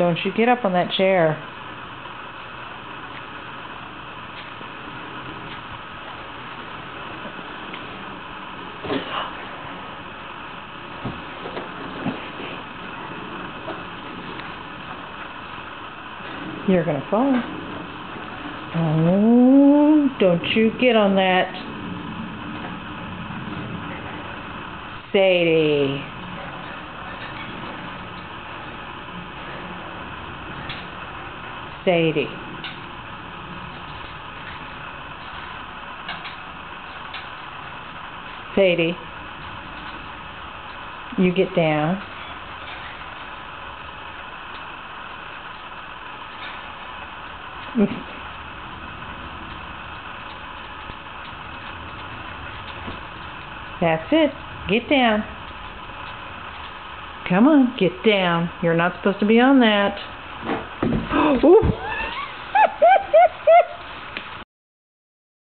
Don't you get up on that chair. You're gonna fall. Oh, don't you get on that. Sadie. Sadie. Sadie. You get down. That's it. Get down. Come on, get down. You're not supposed to be on that. Ooh.